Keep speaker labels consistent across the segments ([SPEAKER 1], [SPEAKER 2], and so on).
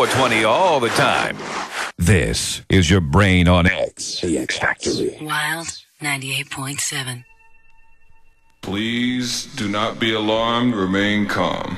[SPEAKER 1] 420 all the time. This is your brain on X. The X Factory.
[SPEAKER 2] Wild 98.7.
[SPEAKER 3] Please do not be alarmed. Remain calm.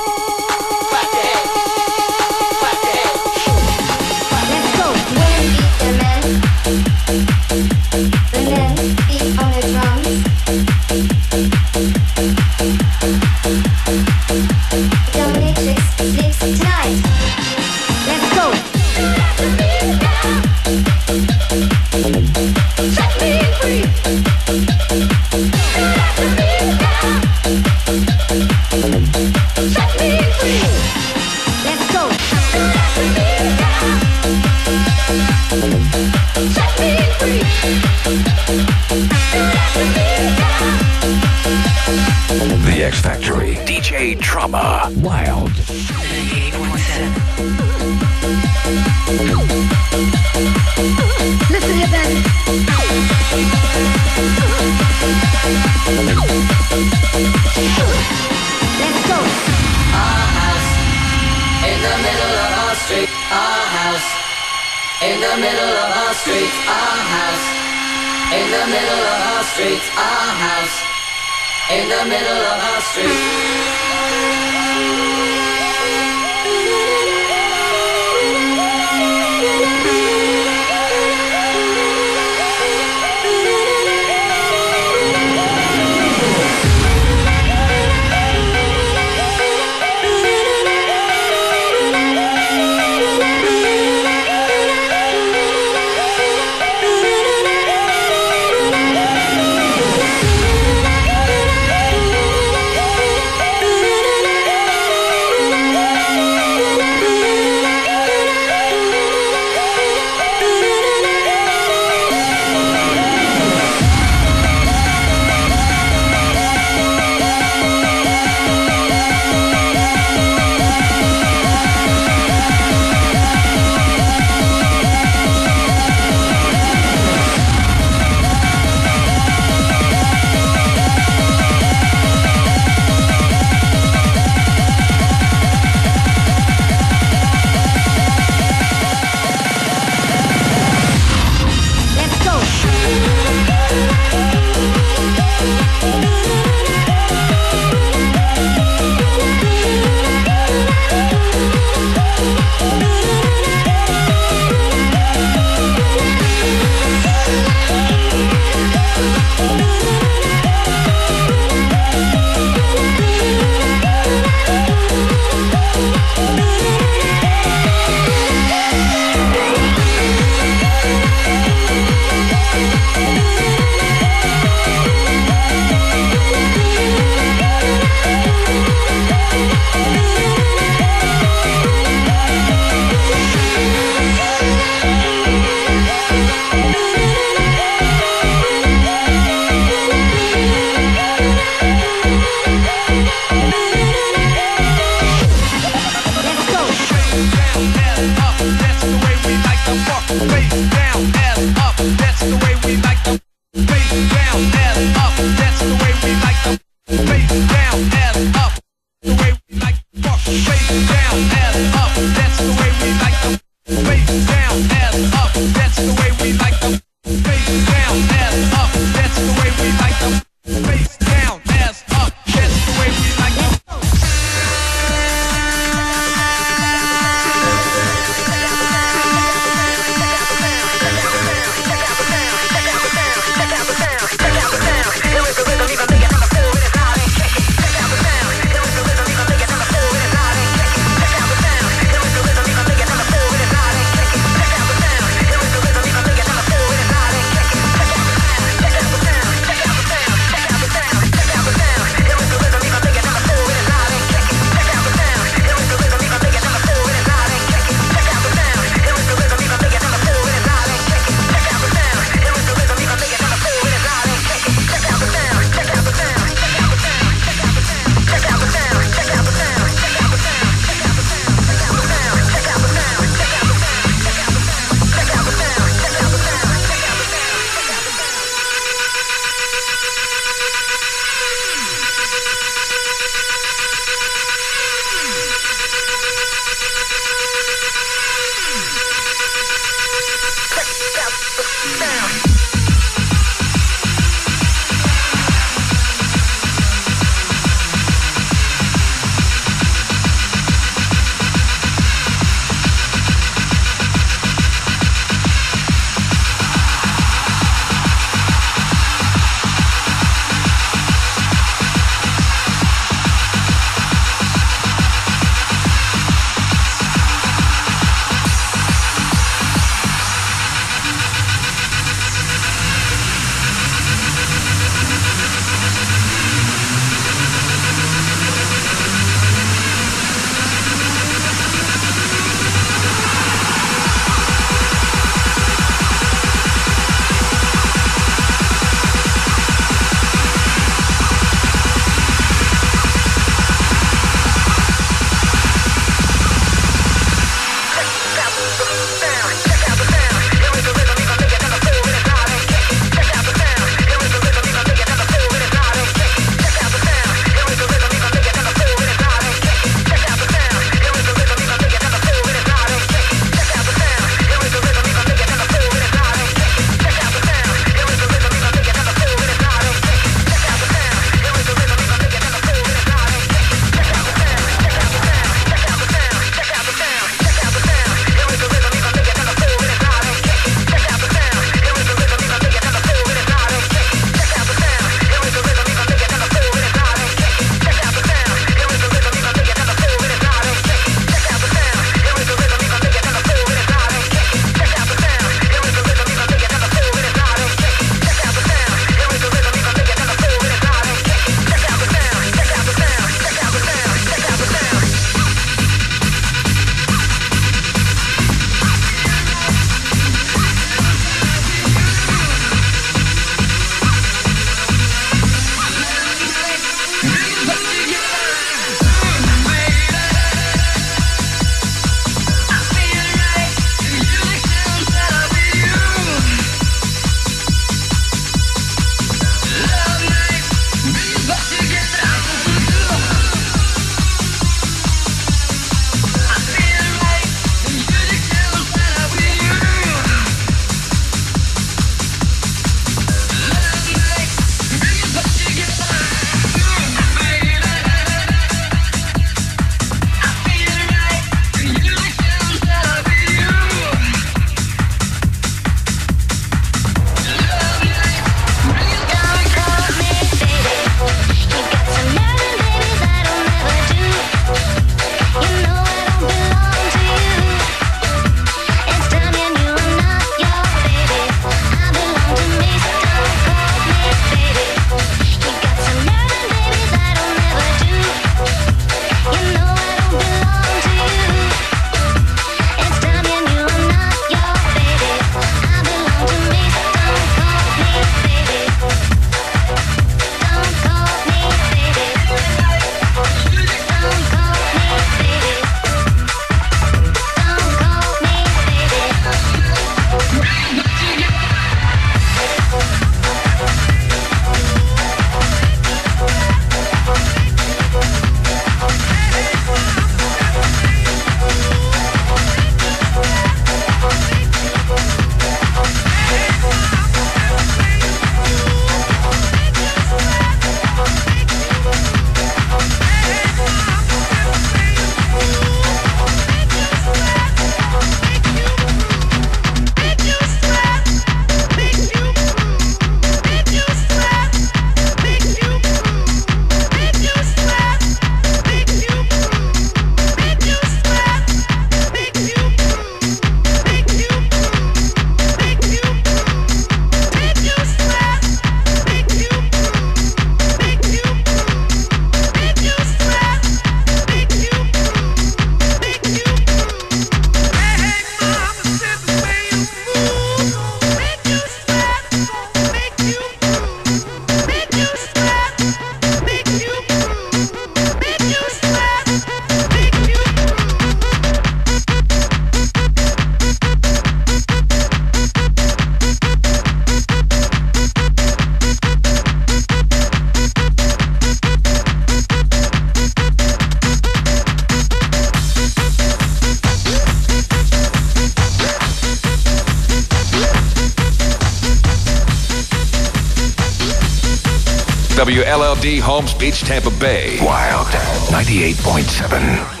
[SPEAKER 4] WLLD Holmes Beach, Tampa Bay. Wild 98.7.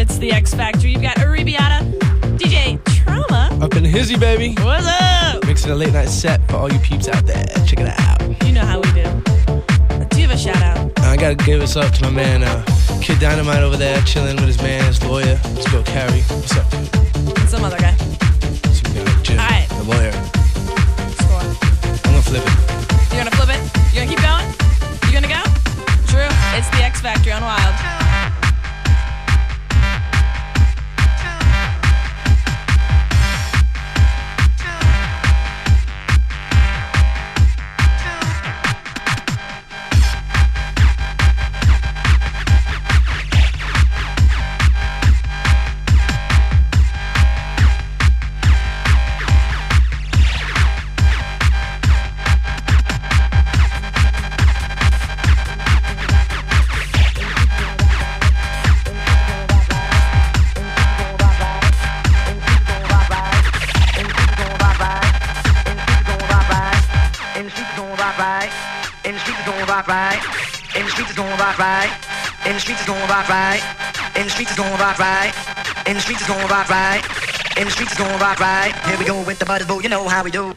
[SPEAKER 5] It's the X Factory. You've got Aribiata, DJ Trauma.
[SPEAKER 6] Up in Hizzy, baby.
[SPEAKER 5] What's up?
[SPEAKER 6] Mixing a late night set for all you peeps out there. Check it out.
[SPEAKER 5] You know how we do. Do you have a shout out?
[SPEAKER 6] I gotta give this up to my man, uh, Kid Dynamite over there, chilling with
[SPEAKER 5] right,
[SPEAKER 6] the
[SPEAKER 7] streets it's going right, right. Here we go with the butters, boo, you know how we do.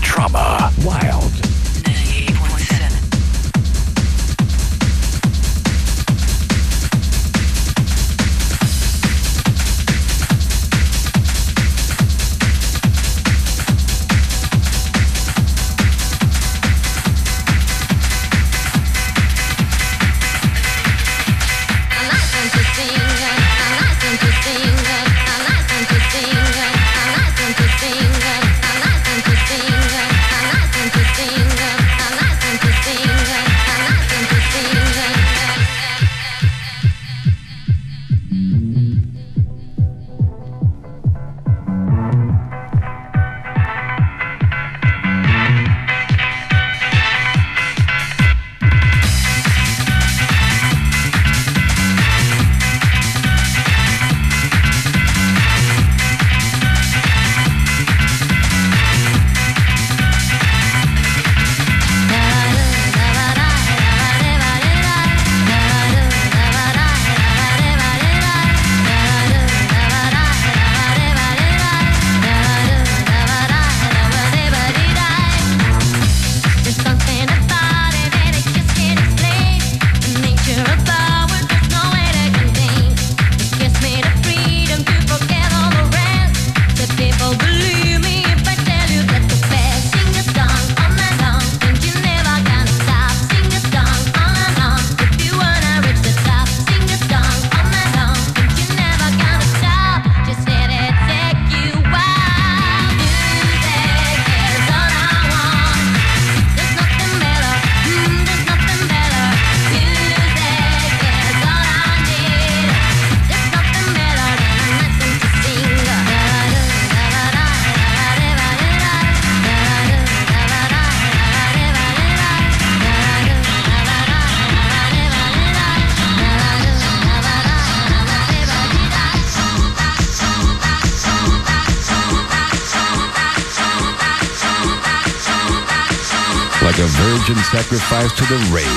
[SPEAKER 4] trauma, wild.
[SPEAKER 8] The
[SPEAKER 9] rave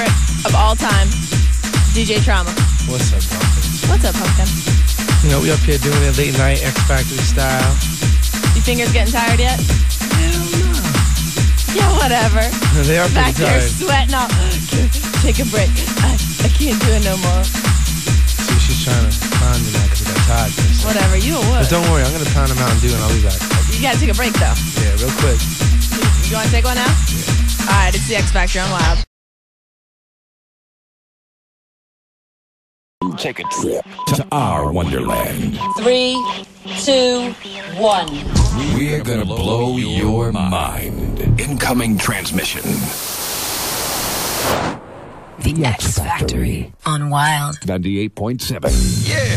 [SPEAKER 5] favorite of all time. DJ Trauma.
[SPEAKER 6] What's up, Pumpkin?
[SPEAKER 5] What's up, Pumpkin?
[SPEAKER 6] You know, we up here doing it late night X Factory style.
[SPEAKER 5] Your fingers getting tired yet? Hell no. Yeah, whatever.
[SPEAKER 6] They are
[SPEAKER 5] Back
[SPEAKER 6] pretty
[SPEAKER 5] there sweating out. Take a break. I, I can't do it no more.
[SPEAKER 6] See, she's trying to pound me now because I got tired. for a second.
[SPEAKER 5] Whatever, you a
[SPEAKER 6] But don't worry, I'm gonna pound them out and do, and I'll be back.
[SPEAKER 5] You gotta take a break though.
[SPEAKER 6] Yeah, real quick.
[SPEAKER 5] You wanna take one now? Yeah. Alright, it's the X Factor on Wild.
[SPEAKER 10] Take a trip to our wonderland.
[SPEAKER 11] Three, two, one.
[SPEAKER 10] We're gonna blow your mind. Incoming transmission.
[SPEAKER 2] The X Factory on Wild.
[SPEAKER 10] 98.7. Yeah.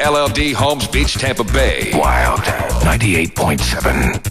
[SPEAKER 1] WLLD Holmes Beach, Tampa Bay.
[SPEAKER 9] Wild 98.7.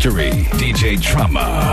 [SPEAKER 2] Factory, DJ Trauma.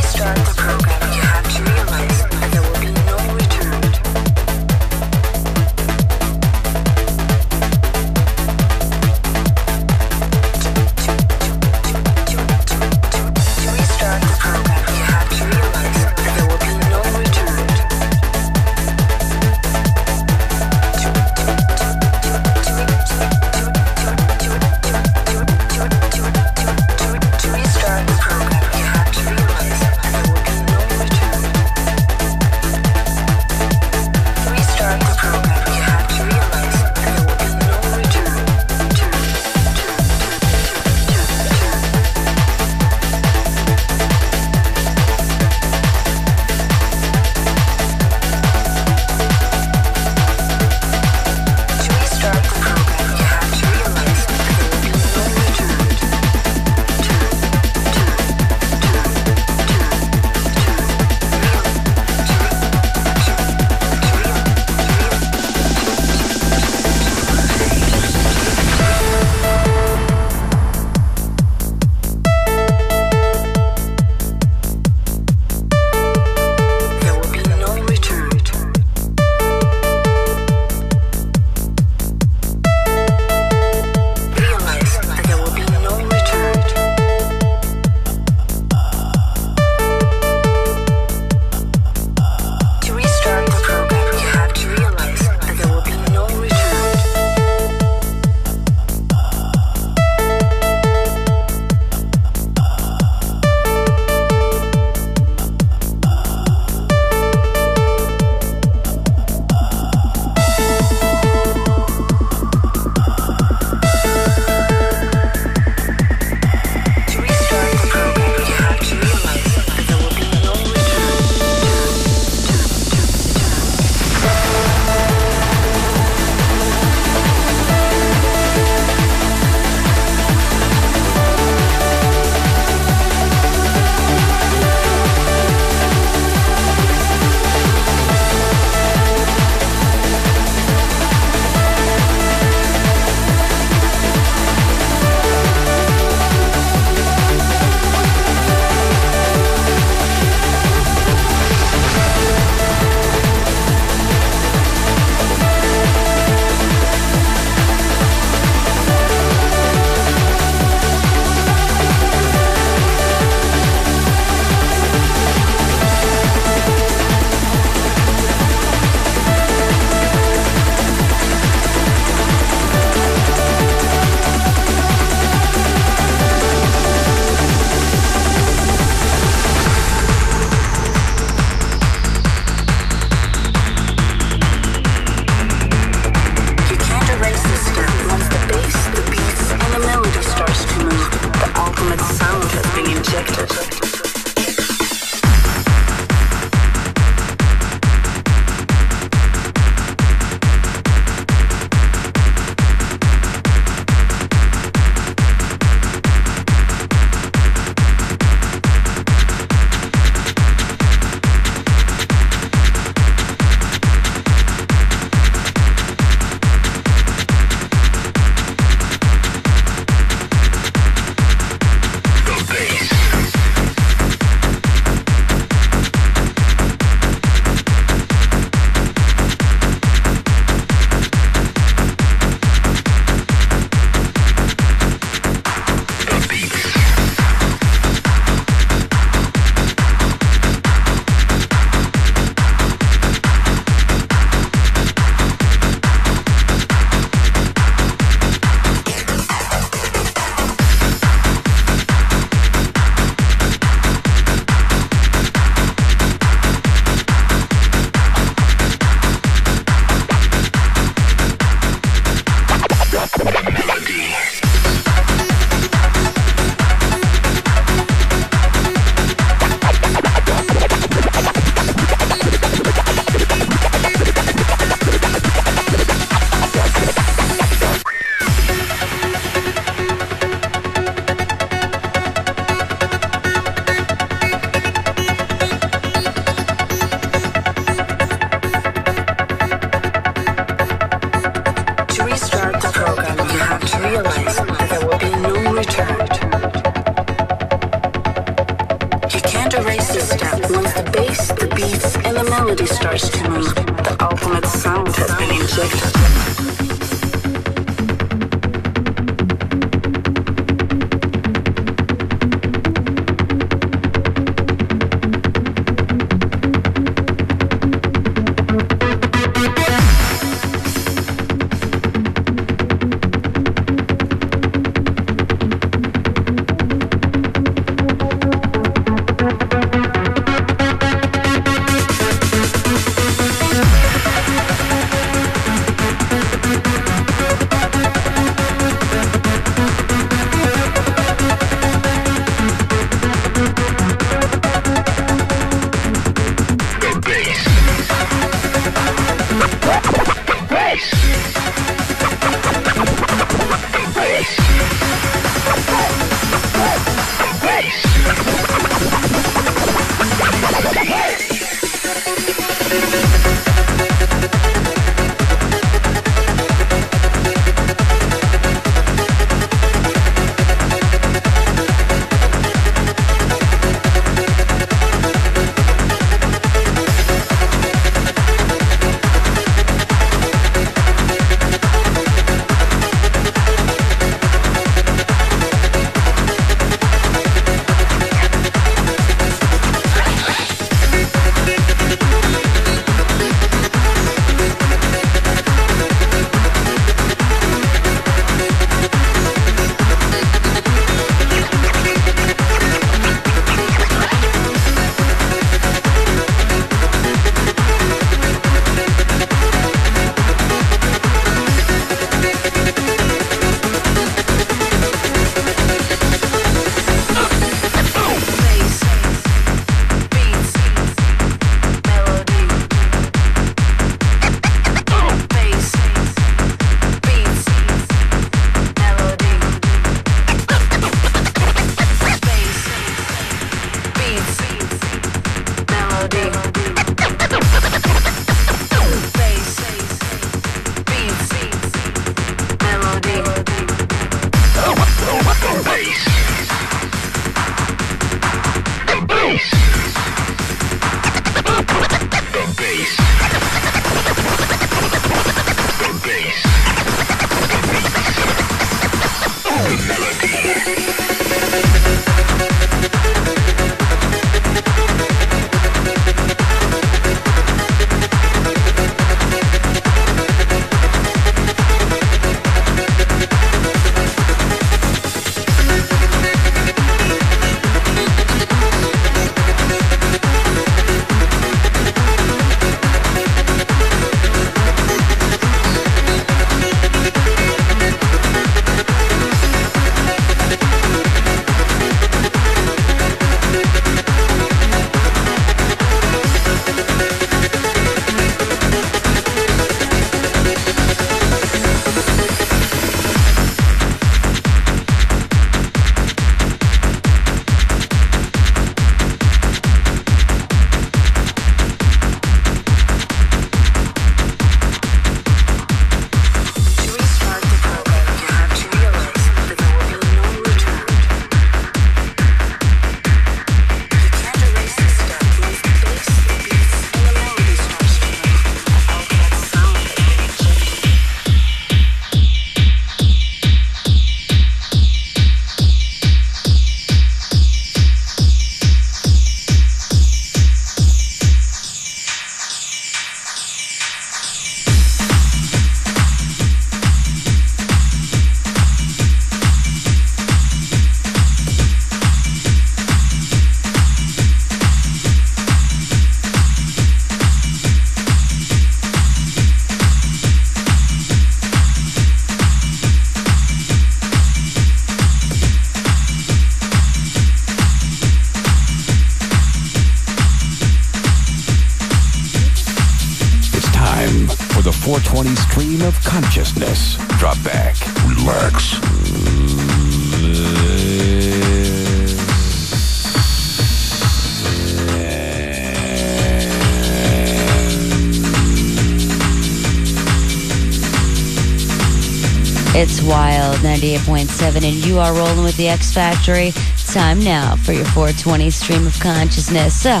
[SPEAKER 12] 1037, and
[SPEAKER 13] you are rolling with the X Factory. Time now for your 420 stream of consciousness. So,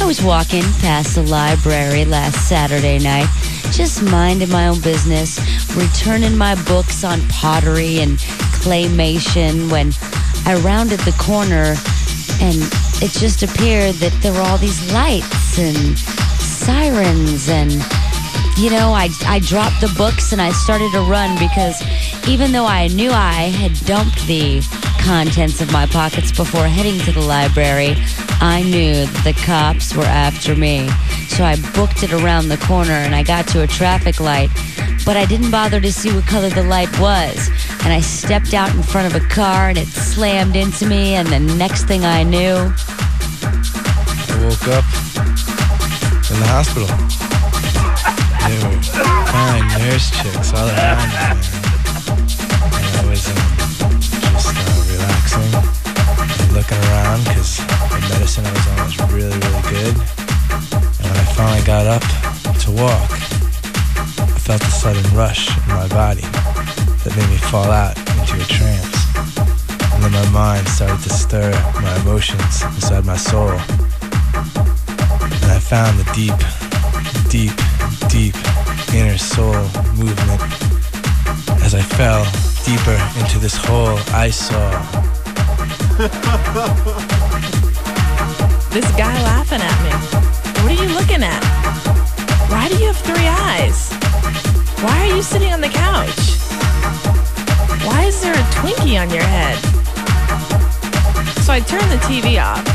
[SPEAKER 13] I was walking past the library last Saturday night, just minding my own business, returning my books on pottery and claymation when I rounded the corner and it just appeared that there were all these lights and sirens and you know, I, I dropped the books and I started to run because even though I knew I had dumped the contents of my pockets before heading to the library, I knew that the cops were after me. So I booked it around the corner and I got to a traffic light, but I didn't bother to see what color the light was. And I stepped out in front of a car and it slammed into me, and the next thing I knew,
[SPEAKER 6] I woke up in the hospital. Were fine nurse chicks all around looking around because the medicine I was on was really, really good. And when I finally got up to walk, I felt a sudden rush in my body that made me fall out into a trance. And then my mind started to stir my emotions inside my soul. And I found the deep, deep, deep inner soul movement. As I fell deeper into this hole, I saw.
[SPEAKER 5] This guy laughing at me. What are you looking at? Why do you have three eyes? Why are you sitting on the couch? Why is there a Twinkie on your head? So I turned the TV off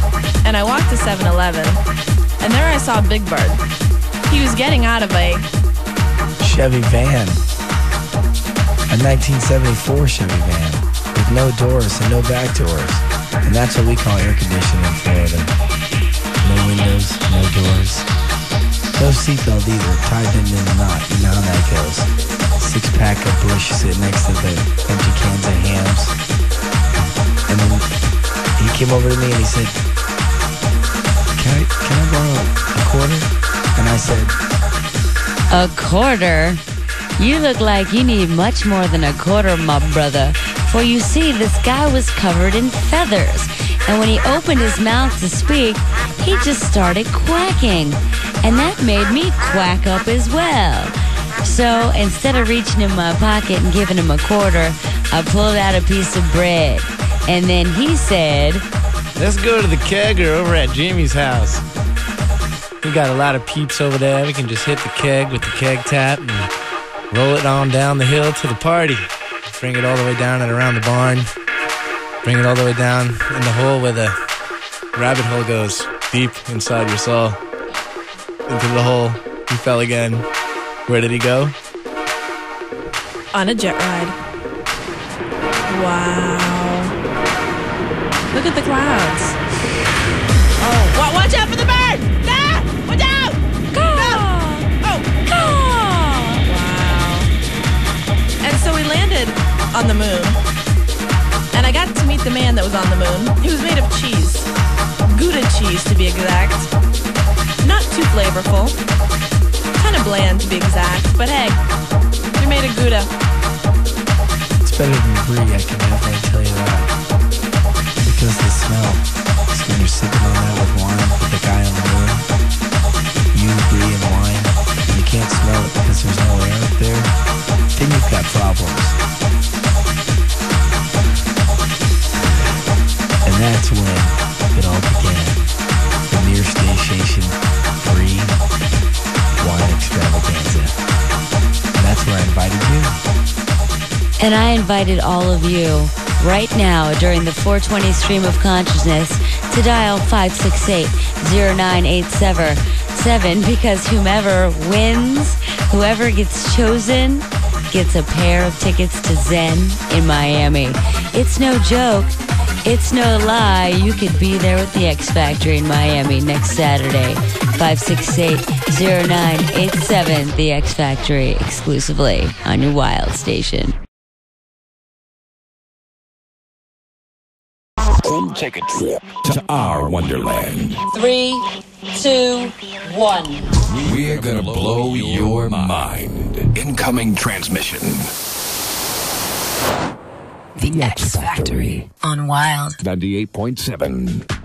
[SPEAKER 5] and I walked to 7 Eleven, and there I saw Big Bird. He was getting out of a
[SPEAKER 14] Chevy van. A 1974 Chevy van with no doors and no back doors. And that's what we call air conditioning in Florida. No windows, no doors. No seatbelt either, tied in in a knot. You know how that goes. Six pack of Busch sitting next to the empty cans of Hamm's. And then he came over to me and he said, Can I, can I borrow a quarter? And I said,
[SPEAKER 13] A quarter? You look like you need much more than a quarter, my brother. For you see, this guy was covered in feathers. And when he opened his mouth to speak, he just started quacking. And that made me quack up as well. So instead of reaching in my pocket and giving him a quarter, I pulled out a piece of bread. And then he said,
[SPEAKER 6] Let's go to the kegger over at Jamie's house. We got a lot of peeps over there. We can just hit the keg with the keg tap and roll it on down the hill to the party. Bring it all the way down and around the barn. Bring it all the way down in the hole where the rabbit hole goes, deep inside your soul. Into the hole. He fell again. Where did he go?
[SPEAKER 5] on a jet ride. Wow. Look at the clouds. On the moon. And I got to meet the man that was on the moon. He was made of cheese. Gouda cheese, to be exact. Not too flavorful. Kind of bland, to be exact. But hey, we made a Gouda.
[SPEAKER 14] It's better than brie, I can definitely tell you that. Because the smell. So when you're sipping on that with wine, with the guy on the moon, that's when it all began. The near station free wine extravaganza. And that's where I invited you.
[SPEAKER 13] And I invited all of you right now during the 420 stream of consciousness to dial 568-0987 because whomever wins, whoever gets chosen, gets a pair of tickets to Zen in Miami. It's no joke. It's no lie. You could be there with the X Factory in Miami next Saturday. 568-0987, the X Factory, exclusively on your Wild Station.
[SPEAKER 9] Come take a trip to our wonderland.
[SPEAKER 1] Three, two, one.
[SPEAKER 9] We're gonna blow your mind. Incoming transmission.
[SPEAKER 2] The X Factory on Wild.
[SPEAKER 9] 98.7.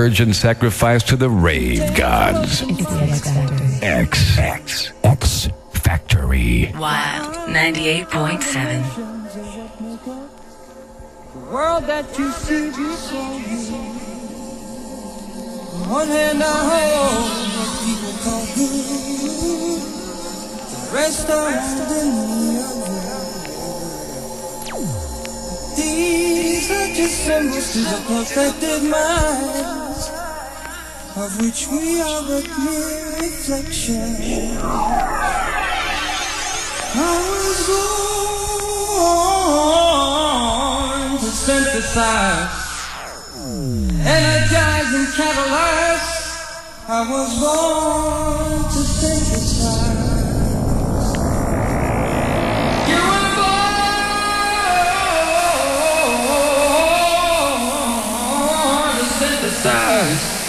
[SPEAKER 9] virgin sacrificed to the rave gods. X. X. X Factory.
[SPEAKER 2] Wild 98.7.
[SPEAKER 15] world that you see before you. One hand, I hold what people call good. The rest are holding the other. These are just symbols to the perfected minds, of which we are but mere reflections. I was born to synthesize, energize and catalyze. I was born to synthesize. Synthesize.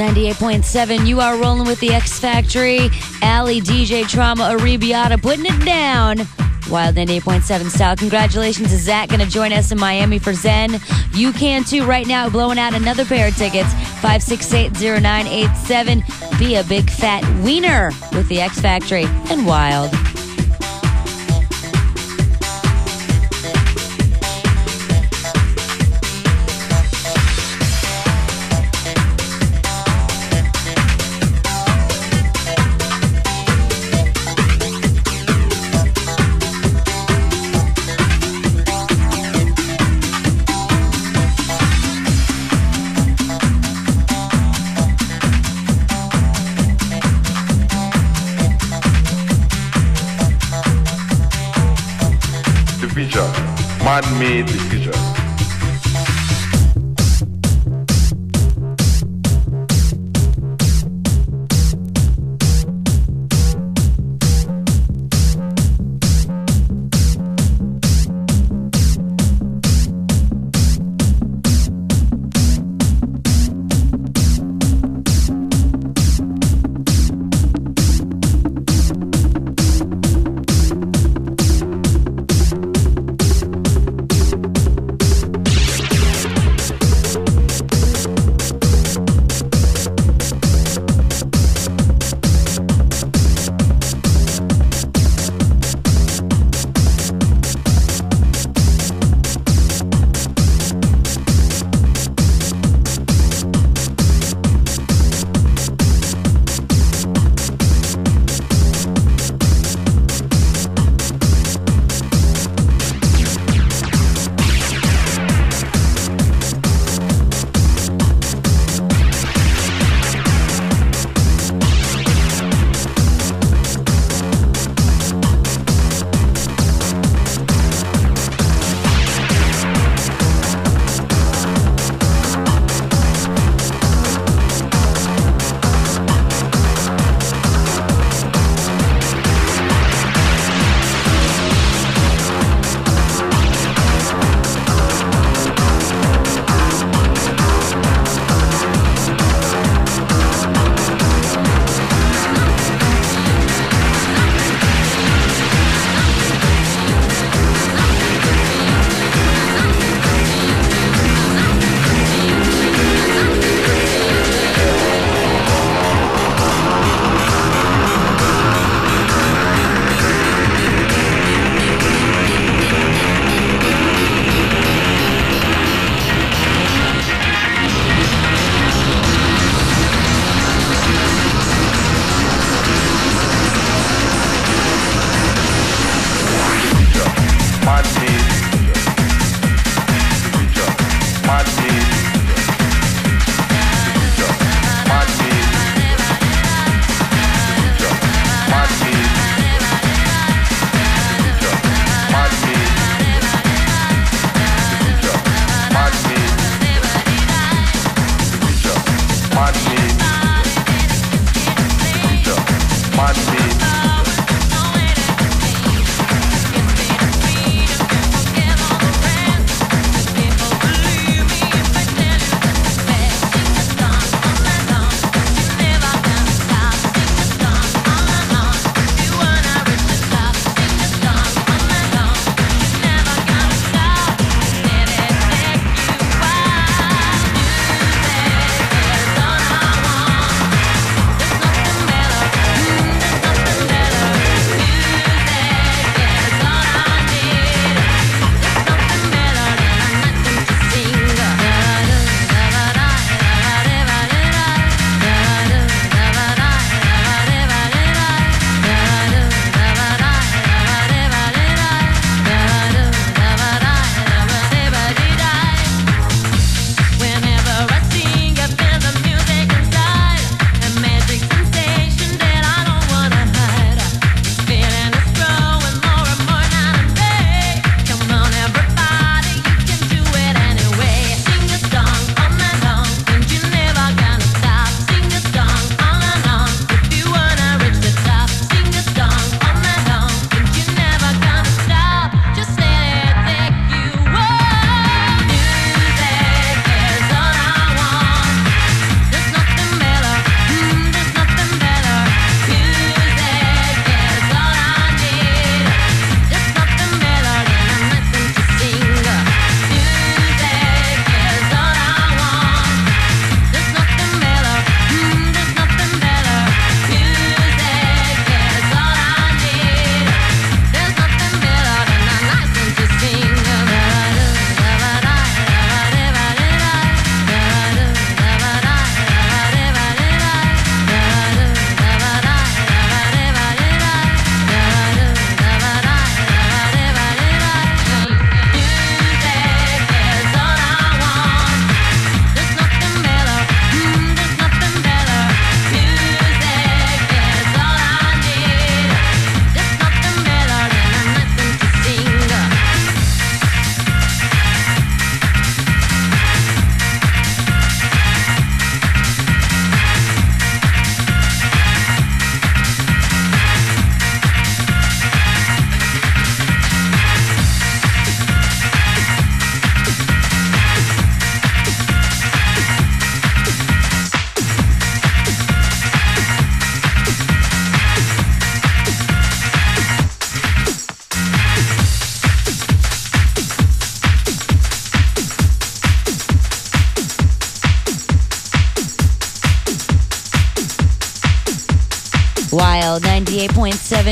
[SPEAKER 13] 98.7, you are rolling with the X Factory. Alli, DJ Trauma, Arabiata putting it down. Wild 98.7 style. Congratulations to Zach, going to join us in Miami for Zen. You can too right now, blowing out another pair of tickets. 5680987. Be a big fat wiener with the X Factory and Wild.
[SPEAKER 16] Decision.
[SPEAKER 13] Wild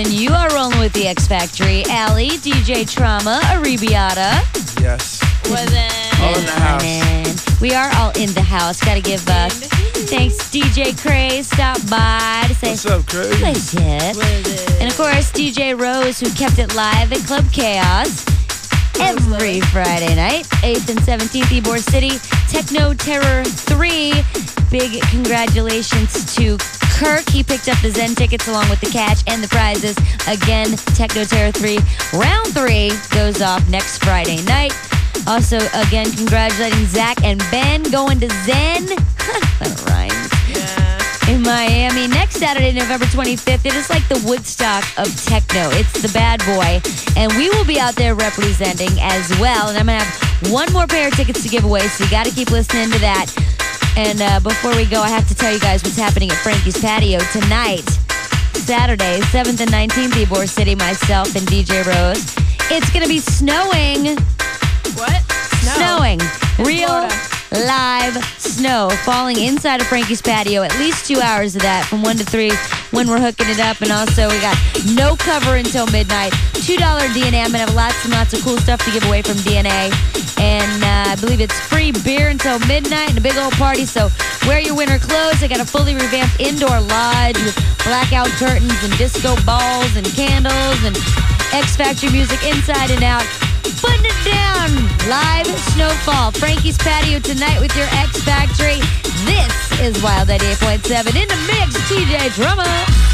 [SPEAKER 13] 98.7. You are rolling with the X Factory. Alli, DJ Trauma, Arabiata.
[SPEAKER 14] Yes.
[SPEAKER 13] Was it?
[SPEAKER 14] All in the house.
[SPEAKER 13] We are all in the house. Gotta give uh, thanks, DJ Craze. Stop by to say
[SPEAKER 14] What's up, Craze?
[SPEAKER 13] legit. And of course, DJ Rose, who kept it live at Club Chaos every Friday night, 8th and 17th, Ybor City, Techno Terror 3. Big congratulations to Kirk. He picked up the Zen tickets along with the cash and the prizes. Again, Techno Terror 3. Round 3 goes off next Friday night. Also, again, congratulating Zach and Ben going to Zen. that rhymes in Miami next Saturday, November 25th. It is like the Woodstock of techno. It's the bad boy. And we will be out there representing as well. And I'm going to have one more pair of tickets to give away, so you got to keep listening to that. And uh, before we go, I have to tell you guys what's happening at Frankie's Patio tonight. Saturday, 7th and 19th, Ybor City, myself and DJ Rose. It's going to be snowing.
[SPEAKER 5] What?
[SPEAKER 13] Snowing. Real live snow falling inside of Frankie's patio. At least two hours of that from 1 to 3 when we're hooking it up. And also, we got no cover until midnight. $2 DNA. I'm going to have lots and lots of cool stuff to give away from DNA. And uh, I believe it's free beer until midnight and a big old party. So wear your winter clothes. I got a fully revamped indoor lodge with blackout curtains and disco balls and candles and X Factory music inside and out. Putting it down. Live snowfall. Frankie's patio tonight with your X Factory. This is Wild 88.7 in the mix. DJ Trauma.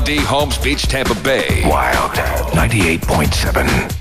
[SPEAKER 9] WLLD Holmes Beach, Tampa Bay.
[SPEAKER 17] Wild 98.7.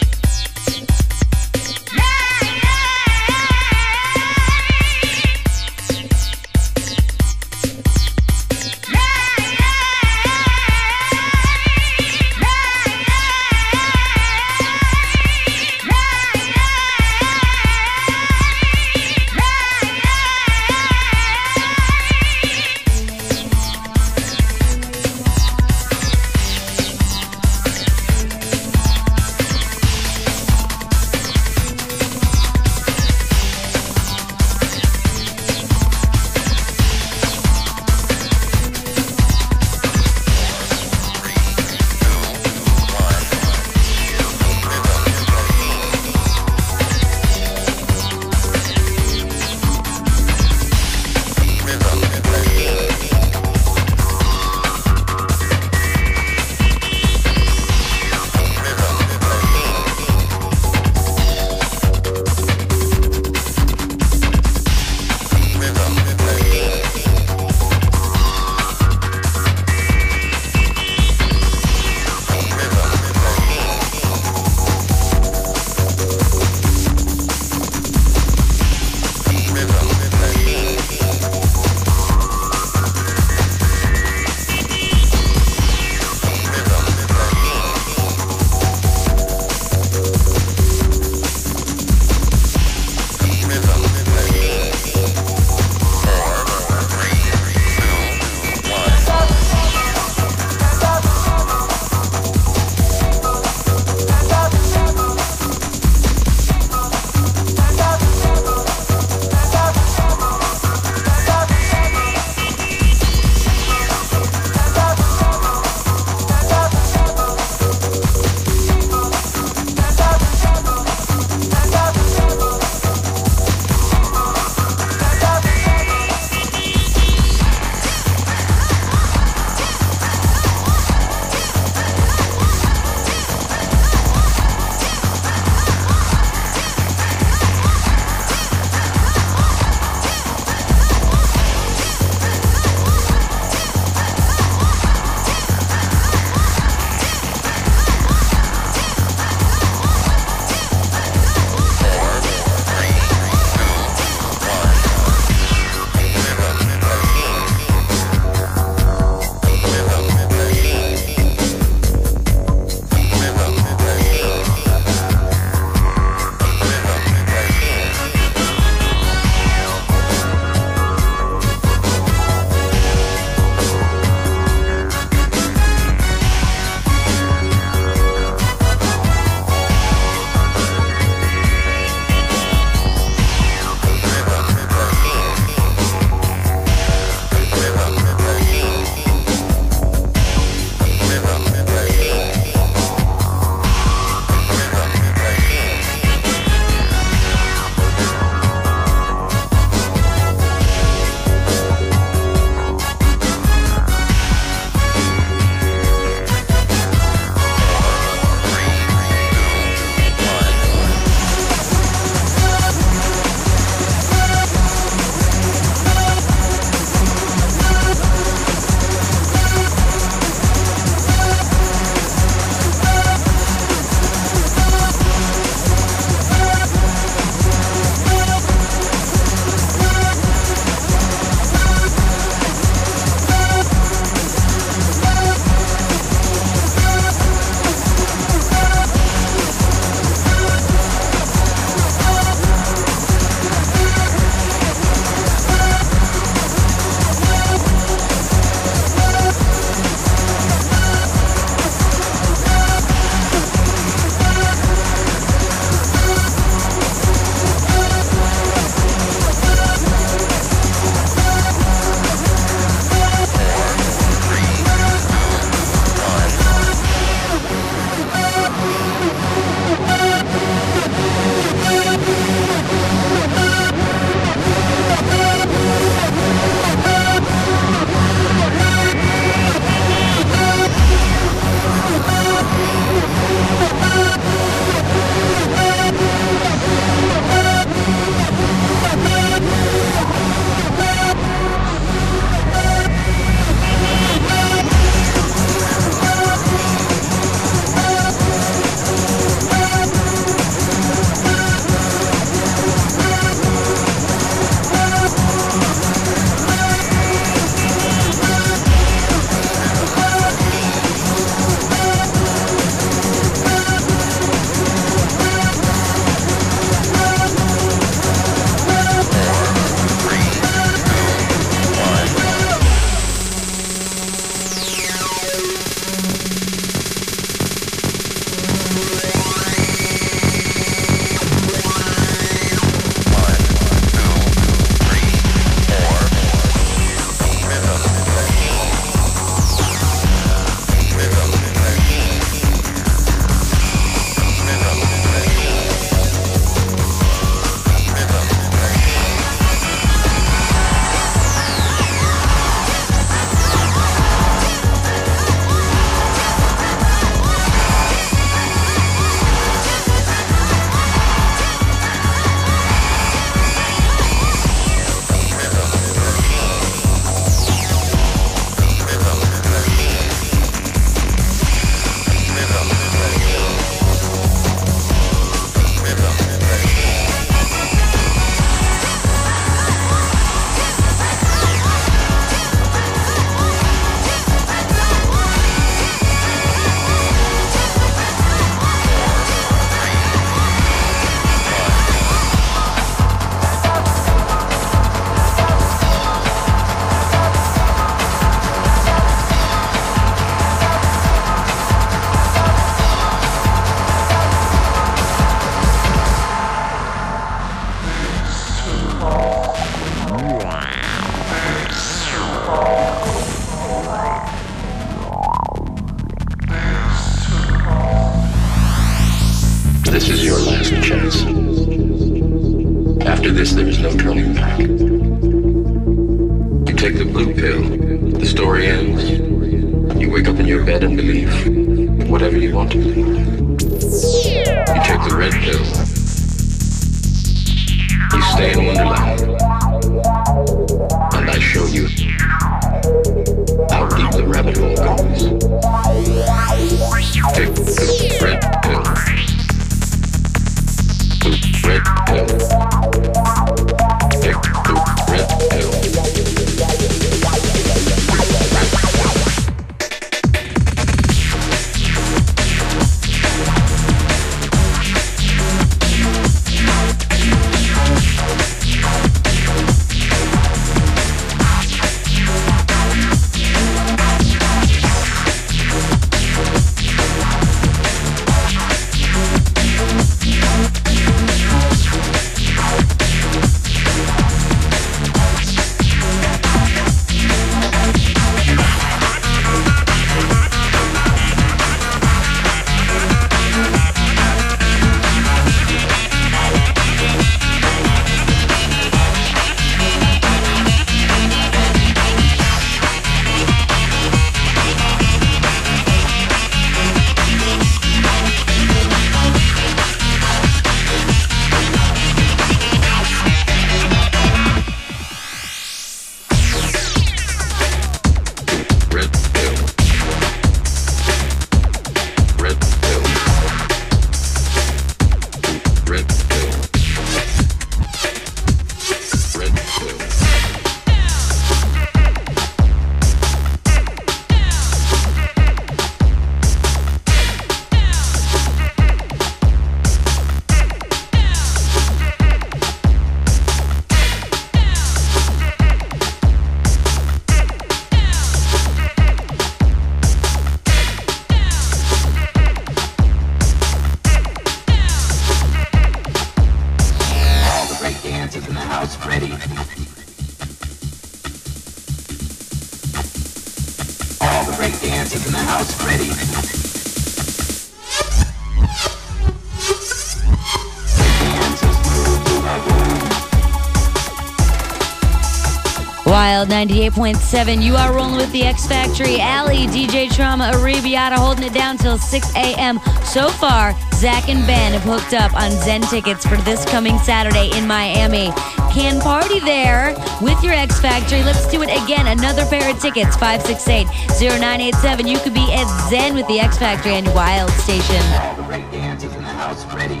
[SPEAKER 2] 98.7.
[SPEAKER 18] You are
[SPEAKER 13] rolling with the X Factory. Alli, DJ Trauma, Arabiata holding it down till 6 a.m. So far, Zach and Ben have hooked up on Zen tickets for this coming Saturday in Miami. Can party there with your X Factory. Let's do it again. Another pair of tickets, 568 0987. You could be at Zen with the X Factory and Wild Station.
[SPEAKER 19] All the break dancers in the house ready.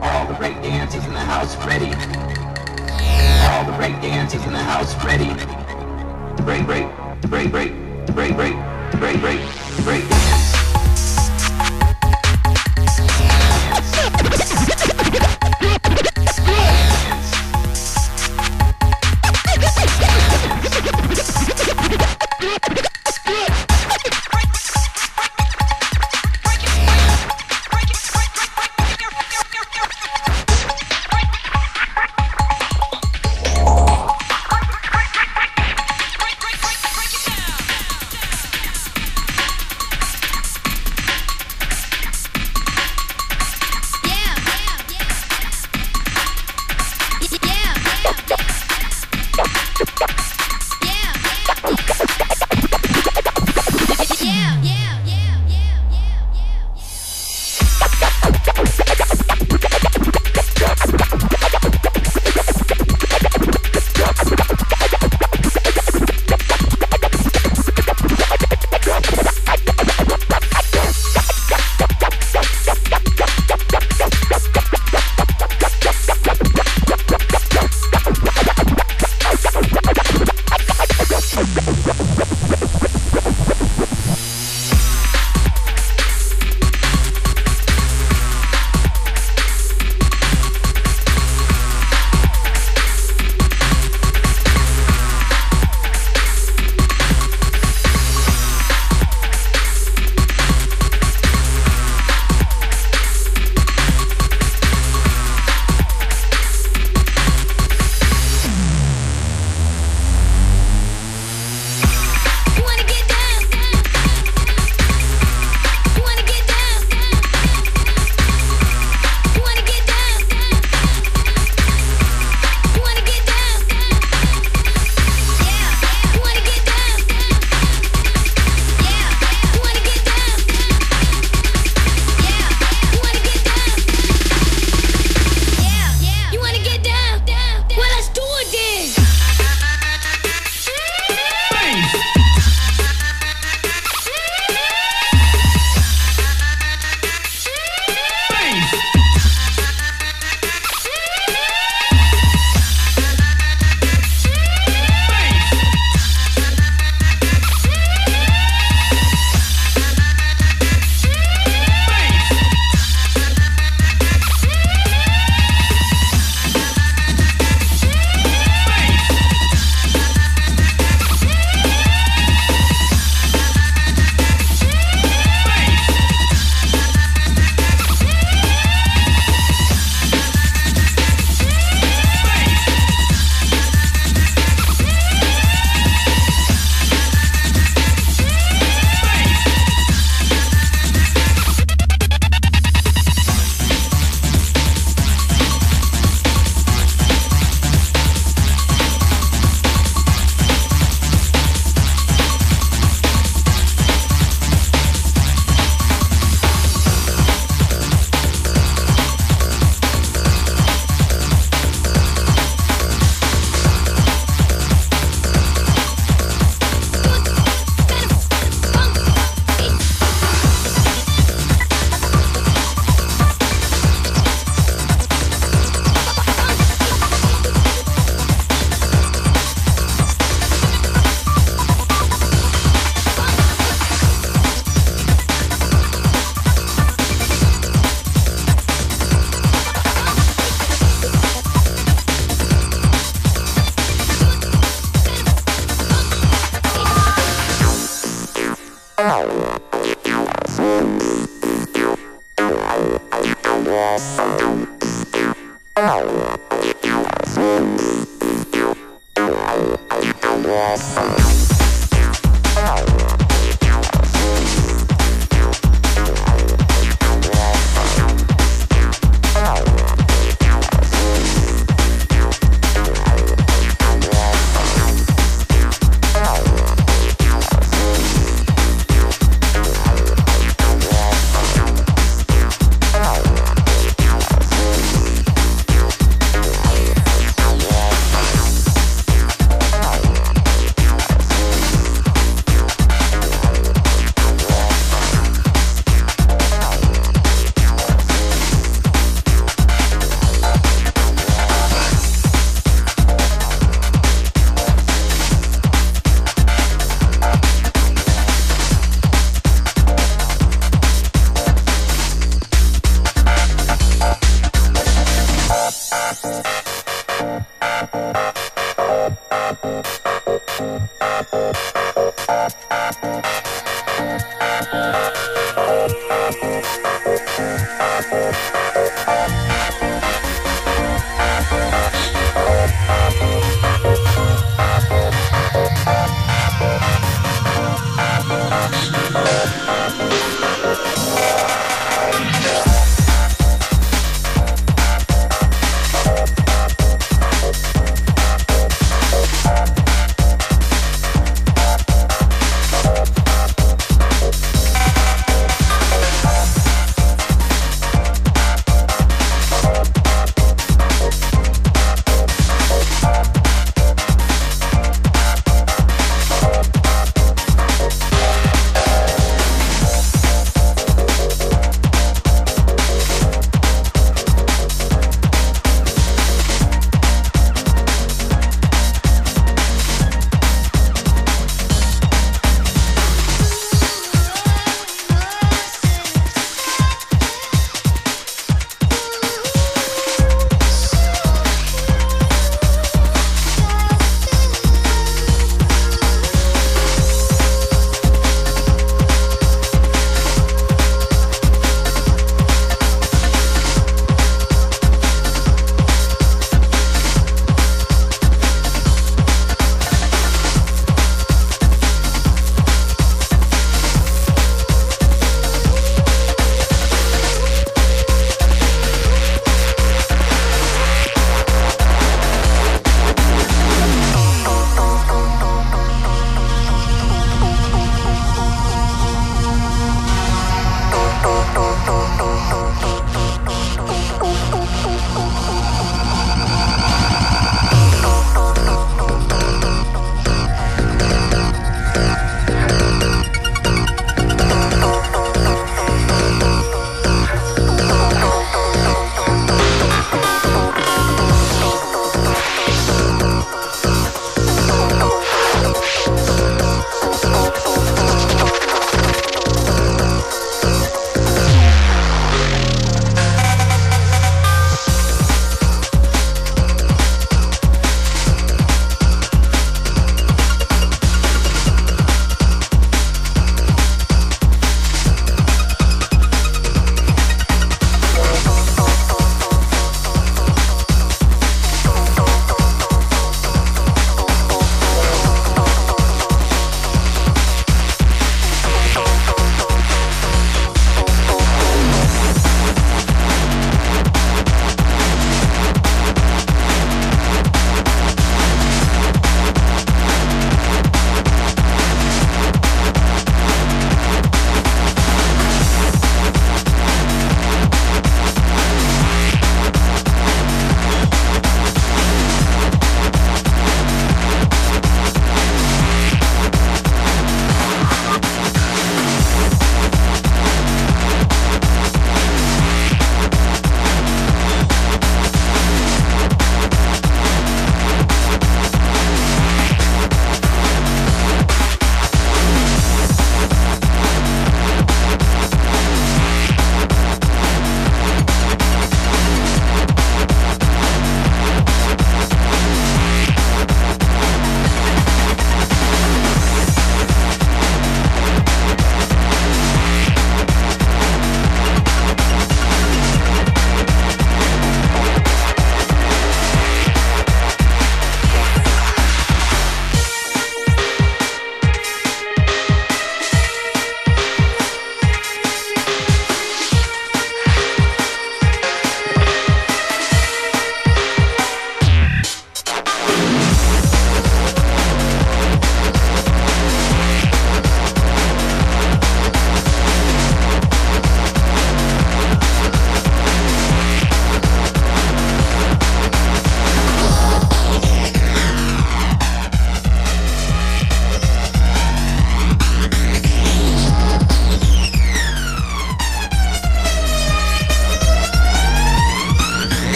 [SPEAKER 19] All the break dancers in the house ready. All the break dancers in the house ready. Break break, break break, break break, break break, break dance.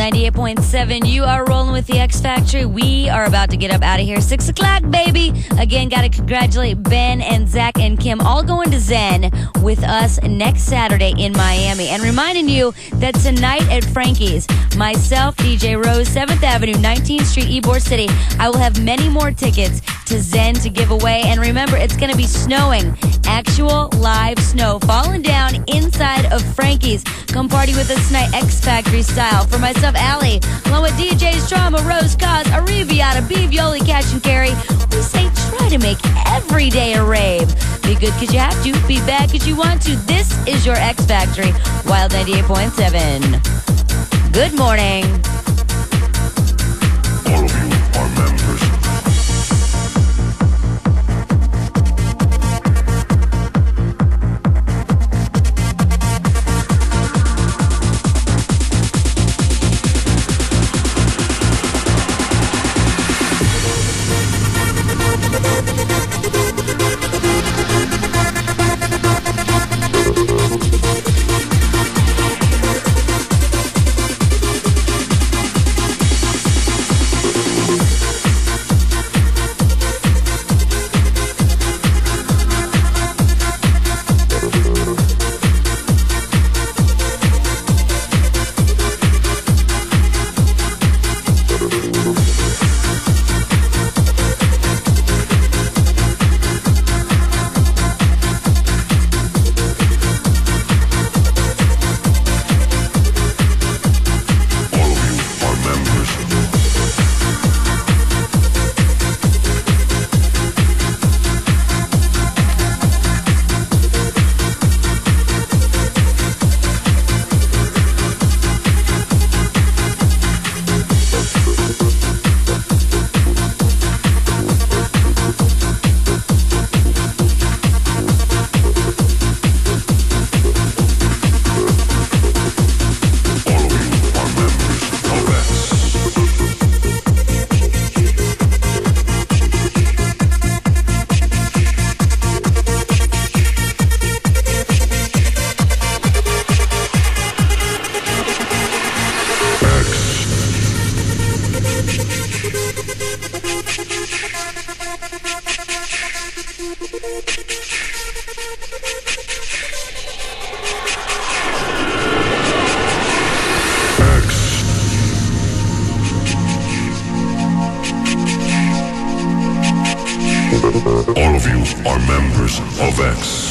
[SPEAKER 13] 98.7. You are rolling with the X Factory. We are about to get up out of here. Six o'clock, baby. Again, got to congratulate Ben and Zach and Kim all going to Zen with us next Saturday in Miami. And reminding you that tonight at Frankie's, myself, DJ Rose, 7th Avenue, 19th Street, Ybor City, I will have many more tickets to Zen to give away. And remember, it's going to be snowing. Actual live snow falling down inside of Frankie's. Come party with us tonight, X Factory style. For myself, Alli, along with DJs Trauma, Rose Cause, Arriviata, B, Violi, Catch and Carry, we say try to make every day a rave. Be good because you have to, be bad because you want to. This is your X Factory, Wild 98.7. Good morning.
[SPEAKER 20] sex.